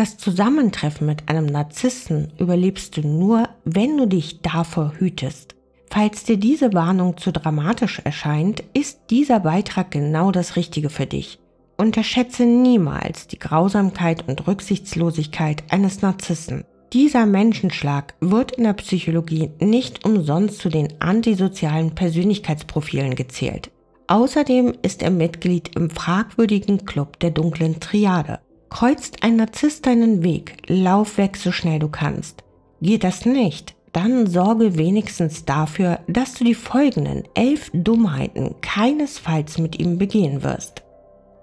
Das Zusammentreffen mit einem Narzissten überlebst du nur, wenn du dich davor hütest. Falls dir diese Warnung zu dramatisch erscheint, ist dieser Beitrag genau das Richtige für dich. Unterschätze niemals die Grausamkeit und Rücksichtslosigkeit eines Narzissten. Dieser Menschenschlag wird in der Psychologie nicht umsonst zu den antisozialen Persönlichkeitsprofilen gezählt. Außerdem ist er Mitglied im fragwürdigen Club der dunklen Triade. Kreuzt ein Narzisst deinen Weg, lauf weg so schnell du kannst. Geht das nicht, dann sorge wenigstens dafür, dass du die folgenden elf Dummheiten keinesfalls mit ihm begehen wirst.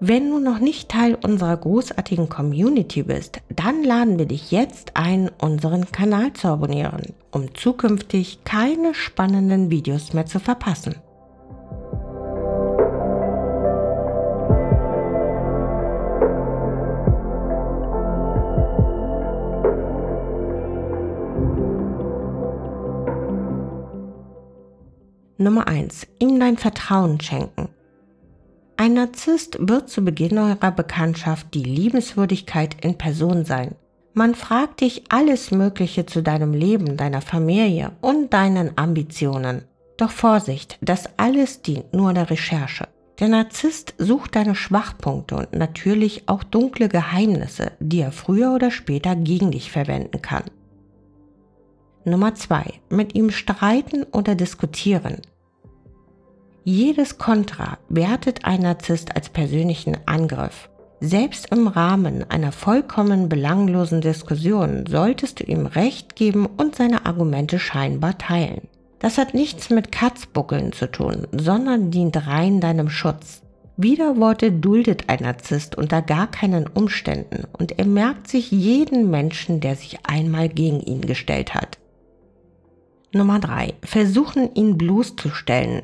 Wenn du noch nicht Teil unserer großartigen Community bist, dann laden wir dich jetzt ein, unseren Kanal zu abonnieren, um zukünftig keine spannenden Videos mehr zu verpassen. Nummer 1. Ihm dein Vertrauen schenken. Ein Narzisst wird zu Beginn eurer Bekanntschaft die Liebenswürdigkeit in Person sein. Man fragt dich alles Mögliche zu deinem Leben, deiner Familie und deinen Ambitionen. Doch Vorsicht, das alles dient nur der Recherche. Der Narzisst sucht deine Schwachpunkte und natürlich auch dunkle Geheimnisse, die er früher oder später gegen dich verwenden kann. Nummer 2. Mit ihm streiten oder diskutieren. Jedes Kontra wertet ein Narzisst als persönlichen Angriff. Selbst im Rahmen einer vollkommen belanglosen Diskussion solltest du ihm Recht geben und seine Argumente scheinbar teilen. Das hat nichts mit Katzbuckeln zu tun, sondern dient rein deinem Schutz. Widerworte duldet ein Narzisst unter gar keinen Umständen und er merkt sich jeden Menschen, der sich einmal gegen ihn gestellt hat. Nummer 3. Versuchen ihn bloßzustellen.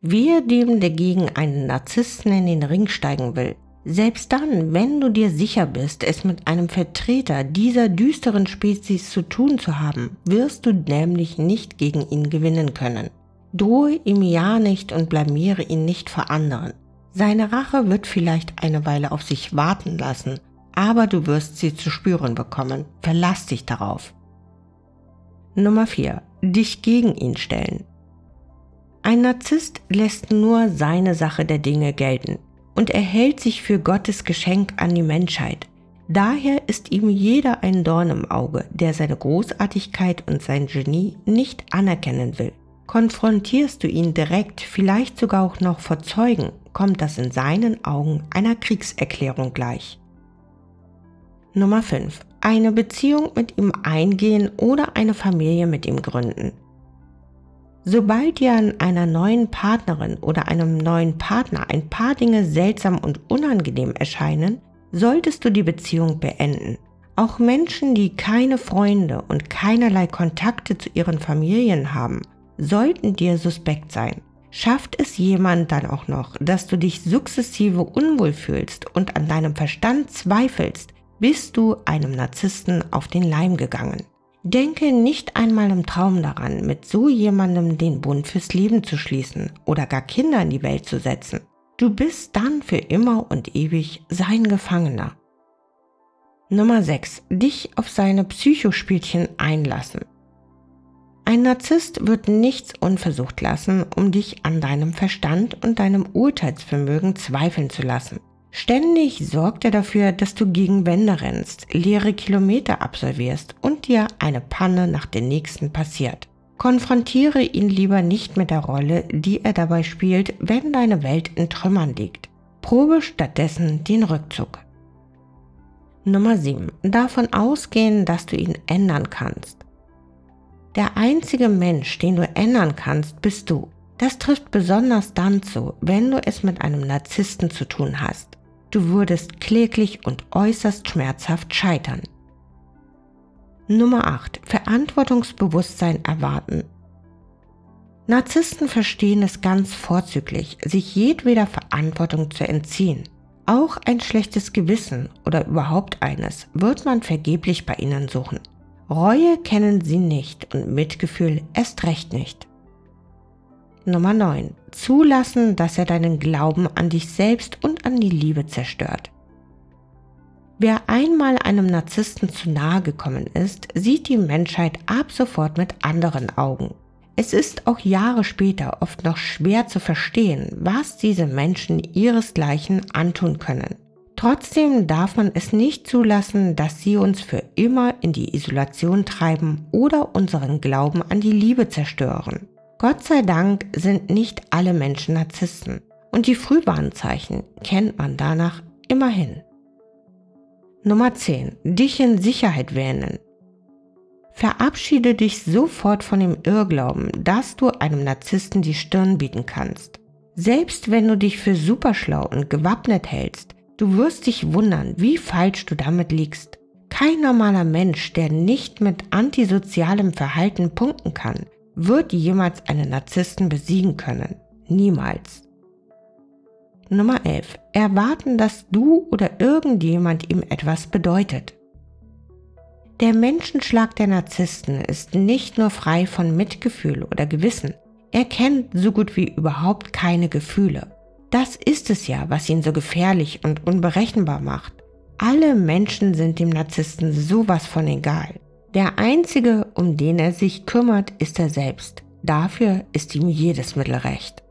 Wehe dem, der gegen einen Narzissten in den Ring steigen will. Selbst dann, wenn du dir sicher bist, es mit einem Vertreter dieser düsteren Spezies zu tun zu haben, wirst du nämlich nicht gegen ihn gewinnen können. Drohe ihm ja nicht und blamiere ihn nicht vor anderen. Seine Rache wird vielleicht eine Weile auf sich warten lassen, aber du wirst sie zu spüren bekommen. Verlass dich darauf. Nummer 4. Dich gegen ihn stellen. Ein Narzisst lässt nur seine Sache der Dinge gelten und er hält sich für Gottes Geschenk an die Menschheit. Daher ist ihm jeder ein Dorn im Auge, der seine Großartigkeit und sein Genie nicht anerkennen will. Konfrontierst du ihn direkt, vielleicht sogar auch noch vor Zeugen, kommt das in seinen Augen einer Kriegserklärung gleich. Nummer 5 eine Beziehung mit ihm eingehen oder eine Familie mit ihm gründen. Sobald dir an einer neuen Partnerin oder einem neuen Partner ein paar Dinge seltsam und unangenehm erscheinen, solltest du die Beziehung beenden. Auch Menschen, die keine Freunde und keinerlei Kontakte zu ihren Familien haben, sollten dir suspekt sein. Schafft es jemand dann auch noch, dass du dich sukzessive unwohl fühlst und an deinem Verstand zweifelst, bist du einem Narzissten auf den Leim gegangen. Denke nicht einmal im Traum daran, mit so jemandem den Bund fürs Leben zu schließen oder gar Kinder in die Welt zu setzen. Du bist dann für immer und ewig sein Gefangener. Nummer 6. Dich auf seine Psychospielchen einlassen. Ein Narzisst wird nichts unversucht lassen, um dich an deinem Verstand und deinem Urteilsvermögen zweifeln zu lassen. Ständig sorgt er dafür, dass du gegen Wände rennst, leere Kilometer absolvierst und dir eine Panne nach der nächsten passiert. Konfrontiere ihn lieber nicht mit der Rolle, die er dabei spielt, wenn deine Welt in Trümmern liegt. Probe stattdessen den Rückzug. Nummer 7. Davon ausgehen, dass du ihn ändern kannst. Der einzige Mensch, den du ändern kannst, bist du. Das trifft besonders dann zu, wenn du es mit einem Narzissten zu tun hast. Du würdest kläglich und äußerst schmerzhaft scheitern. Nummer 8. Verantwortungsbewusstsein erwarten. Narzissten verstehen es ganz vorzüglich, sich jedweder Verantwortung zu entziehen. Auch ein schlechtes Gewissen oder überhaupt eines wird man vergeblich bei ihnen suchen. Reue kennen sie nicht und Mitgefühl erst recht nicht. Nummer 9. Zulassen, dass er deinen Glauben an dich selbst und an die Liebe zerstört. Wer einmal einem Narzissten zu nahe gekommen ist, sieht die Menschheit ab sofort mit anderen Augen. Es ist auch Jahre später oft noch schwer zu verstehen, was diese Menschen ihresgleichen antun können. Trotzdem darf man es nicht zulassen, dass sie uns für immer in die Isolation treiben oder unseren Glauben an die Liebe zerstören. Gott sei Dank sind nicht alle Menschen Narzissten und die Frühwarnzeichen kennt man danach immerhin. Nummer 10. Dich in Sicherheit wähnen. Verabschiede dich sofort von dem Irrglauben, dass du einem Narzissten die Stirn bieten kannst. Selbst wenn du dich für superschlau und gewappnet hältst, du wirst dich wundern, wie falsch du damit liegst. Kein normaler Mensch, der nicht mit antisozialem Verhalten punkten kann, wird jemals einen Narzissten besiegen können. Niemals. Nummer 11. Erwarten, dass du oder irgendjemand ihm etwas bedeutet. Der Menschenschlag der Narzissten ist nicht nur frei von Mitgefühl oder Gewissen, er kennt so gut wie überhaupt keine Gefühle. Das ist es ja, was ihn so gefährlich und unberechenbar macht. Alle Menschen sind dem Narzissten sowas von egal. Der einzige, um den er sich kümmert, ist er selbst. Dafür ist ihm jedes Mittel recht.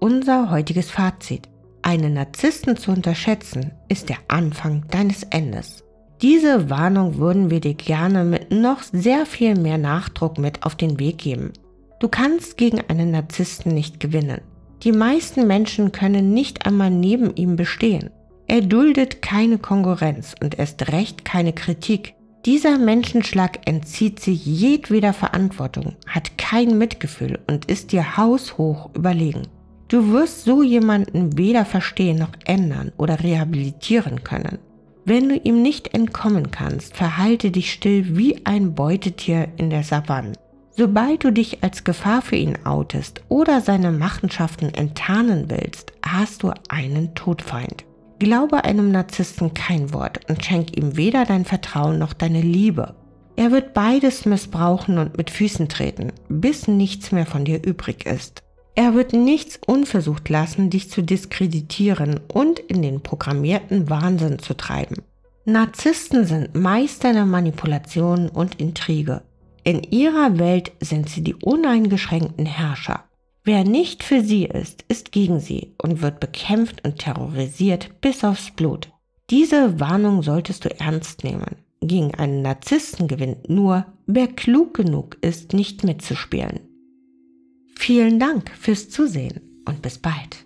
Unser heutiges Fazit. Einen Narzissten zu unterschätzen, ist der Anfang deines Endes. Diese Warnung würden wir dir gerne mit noch sehr viel mehr Nachdruck mit auf den Weg geben. Du kannst gegen einen Narzissten nicht gewinnen. Die meisten Menschen können nicht einmal neben ihm bestehen. Er duldet keine Konkurrenz und erst recht keine Kritik. Dieser Menschenschlag entzieht sich jedweder Verantwortung, hat kein Mitgefühl und ist dir haushoch überlegen. Du wirst so jemanden weder verstehen noch ändern oder rehabilitieren können. Wenn du ihm nicht entkommen kannst, verhalte dich still wie ein Beutetier in der Savanne. Sobald du dich als Gefahr für ihn outest oder seine Machenschaften enttarnen willst, hast du einen Todfeind. Glaube einem Narzissten kein Wort und schenk ihm weder dein Vertrauen noch deine Liebe. Er wird beides missbrauchen und mit Füßen treten, bis nichts mehr von dir übrig ist. Er wird nichts unversucht lassen, dich zu diskreditieren und in den programmierten Wahnsinn zu treiben. Narzissten sind Meister der Manipulation und Intrige. In ihrer Welt sind sie die uneingeschränkten Herrscher. Wer nicht für sie ist, ist gegen sie und wird bekämpft und terrorisiert bis aufs Blut. Diese Warnung solltest du ernst nehmen. Gegen einen Narzissten gewinnt nur, wer klug genug ist, nicht mitzuspielen. Vielen Dank fürs Zusehen und bis bald.